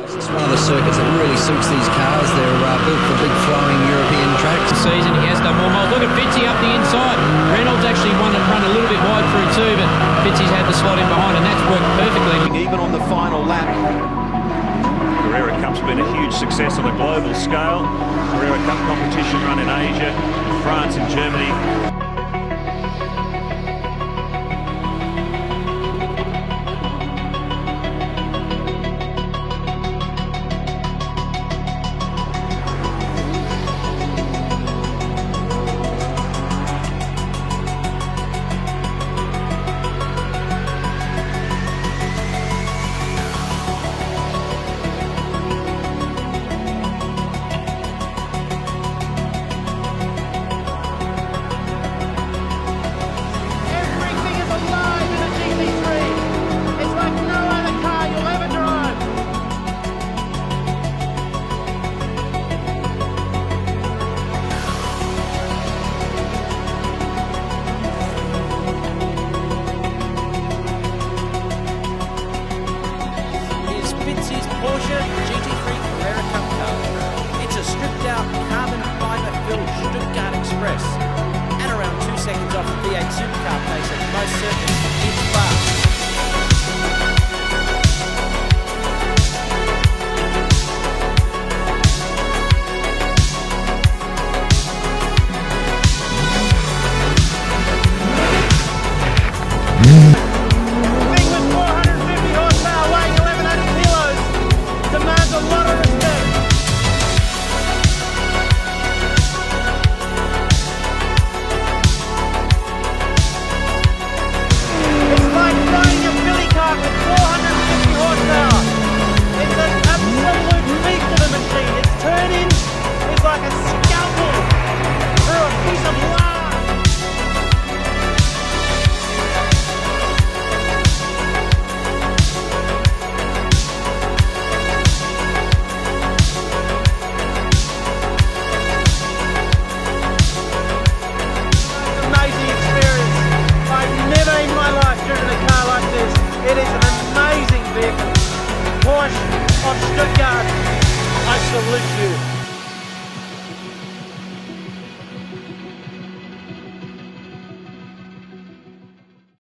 It's one of the circuits that really suits these cars. They're uh, built for big flowing European tracks. Season he has done more miles. Look at Fitzy up the inside. Reynolds actually won it, run a little bit wide through too, but Fitzy's had the slot in behind, and that's worked perfectly. Even on the final lap. Carrera Cup's been a huge success on a global scale. Carrera Cup competition run in Asia, France and Germany. Porsche GT3 Carrera Cup car. It's a stripped out carbon fibre filled Stuttgart Express. At around two seconds off the V8 supercar pace at most circuits, Stuttgart, I salute you.